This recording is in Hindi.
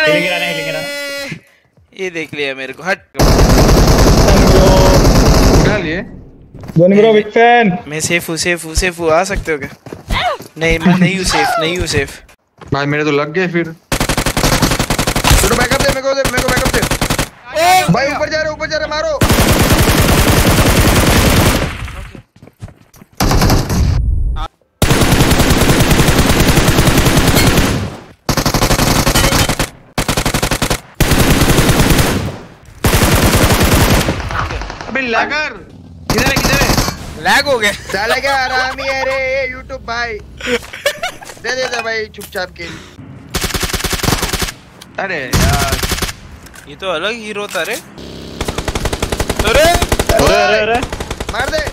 अरे ये देख लिया मेरे को हट। क्या लिए। धोनी ब्रो बिग फ़ैन मैं सेफ़ हूँ सेफ़ हूँ सेफ़ हूँ आ सकते हो क्या? नहीं मैं नहीं हूँ सेफ़ नहीं हूँ सेफ़ भाई मेरे तो लग गए फिर। छोटो बैकअप दे मेरे को दे मेरे को बैकअप दे। भाई ऊपर जा रहे ऊपर जा रहे मारो। अबे लैगर किधर है किधर है? लैग हो गया। साला क्या आराम ही है रे YouTube भाई। दे दे दे भाई चुपचाप के अरे यार। ये तो अलग हीरो था रे। अरे अरे अरे अरे। मार दे।